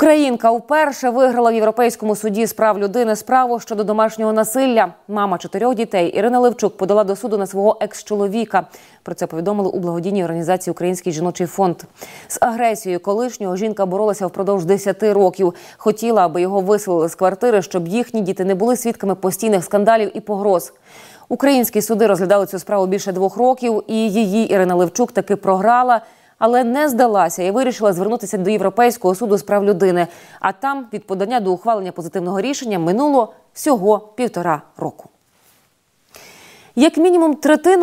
Українка вперше виграла в Європейському суді з прав людини справу щодо домашнього насилля. Мама чотирьох дітей Ірина Левчук подала до суду на свого екс-чоловіка. Про це повідомили у благодійній організації Український жіночий фонд. З агресією колишнього жінка боролася впродовж 10 років. Хотіла, аби його виселили з квартири, щоб їхні діти не були свідками постійних скандалів і погроз. Українські суди розглядали цю справу більше двох років, і її Ірина Левчук таки програла але не здалася і вирішила звернутися до Європейського суду з прав людини. А там від подання до ухвалення позитивного рішення минуло всього півтора року. Як мінімум третину